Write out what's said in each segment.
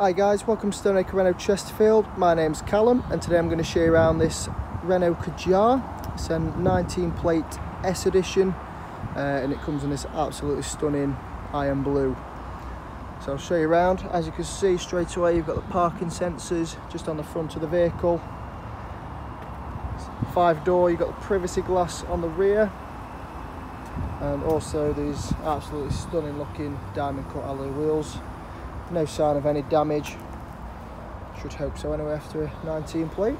Hi guys, welcome to Stoneacre Renault Chesterfield. My name's Callum and today I'm going to show you around this Renault Kadjar. It's a 19 plate S edition uh, and it comes in this absolutely stunning iron blue. So I'll show you around. As you can see straight away you've got the parking sensors just on the front of the vehicle. Five door, you've got the privacy glass on the rear and also these absolutely stunning looking diamond cut alloy wheels no sign of any damage. Should hope so anyway after a 19 plate.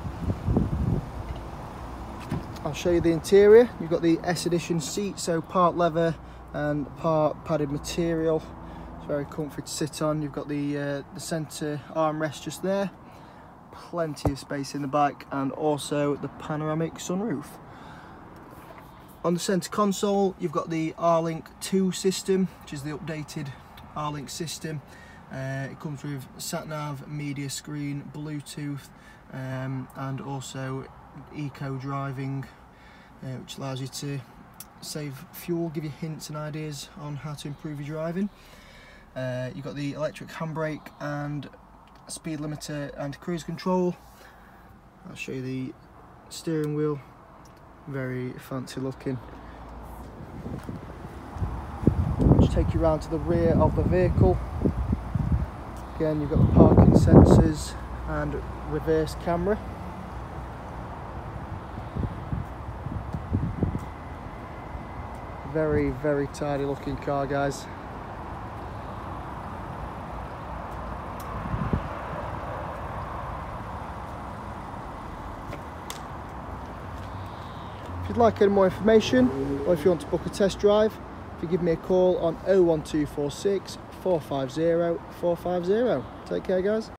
I'll show you the interior. You've got the S edition seat so part leather and part padded material. It's very comfy to sit on. You've got the uh, the center armrest just there. Plenty of space in the back and also the panoramic sunroof. On the center console you've got the R-Link 2 system which is the updated R-Link system uh, it comes with sat-nav, media screen, Bluetooth um, and also eco driving uh, which allows you to save fuel, give you hints and ideas on how to improve your driving. Uh, you've got the electric handbrake and speed limiter and cruise control. I'll show you the steering wheel, very fancy looking. Just take you around to the rear of the vehicle. Again, you've got the parking sensors and reverse camera. Very, very tidy looking car, guys. If you'd like any more information or if you want to book a test drive, if you give me a call on 01246 450 450. Take care, guys.